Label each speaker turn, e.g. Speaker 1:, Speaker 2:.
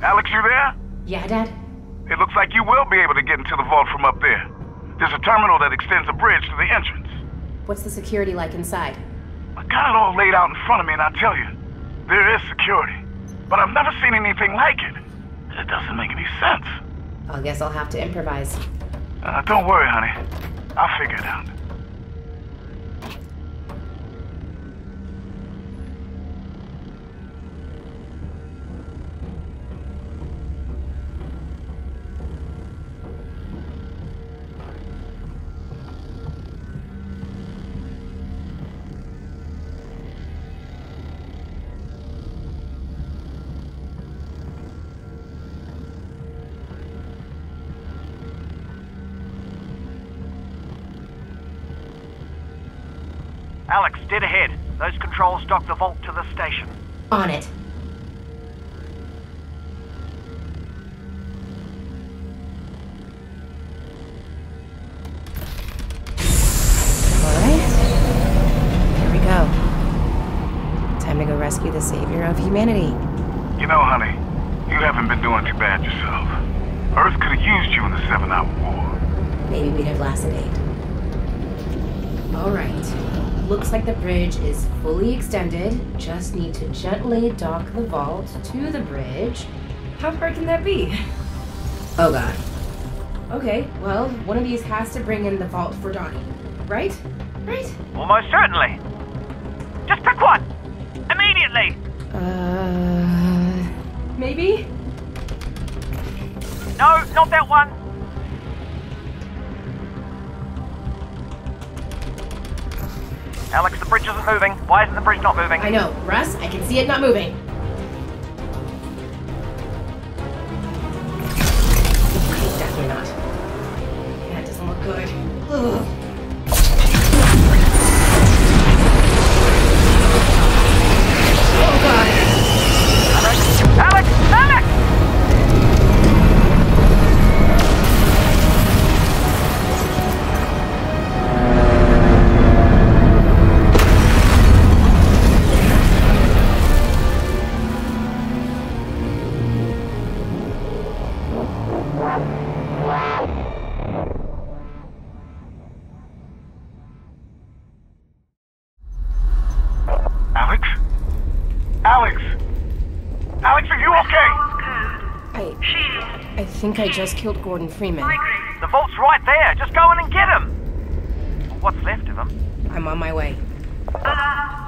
Speaker 1: Alyx, you there?
Speaker 2: Yeah, Dad?
Speaker 1: It looks like you will be able to get into the vault from up there. There's a terminal that extends a bridge to the entrance.
Speaker 2: What's the security like inside?
Speaker 1: I got it all laid out in front of me, and I tell you, there is security. But I've never seen anything like it. It doesn't make any sense.
Speaker 2: I guess I'll have to improvise.
Speaker 1: Uh, don't worry, honey. I'll figure it out.
Speaker 3: Alyx, dead ahead. Those controls dock the vault to the station.
Speaker 2: On it. Alright. Here we go. Time to go rescue the savior of humanity.
Speaker 1: You know, honey, you haven't been doing too bad yourself. Earth could have used you in the Seven Hour War.
Speaker 2: Maybe we'd have lasted eight. Alright. Looks like the bridge is fully extended. Just need to gently dock the vault to the bridge. How hard can that be? Oh god. Okay, well, one of these has to bring in the vault for Donnie. Right? Right?
Speaker 3: Almost certainly. Just pick one! Immediately!
Speaker 2: Uh. Maybe?
Speaker 3: No, not that one! Alyx, the bridge isn't moving. Why isn't the bridge not moving?
Speaker 2: I know. Russ, I can see it not moving. Definitely not. That doesn't look good. Ugh. I. Think I just killed Gordon Freeman.
Speaker 3: The vault's right there. Just go in and get him. What's left of him.
Speaker 2: I'm on my way. Uh,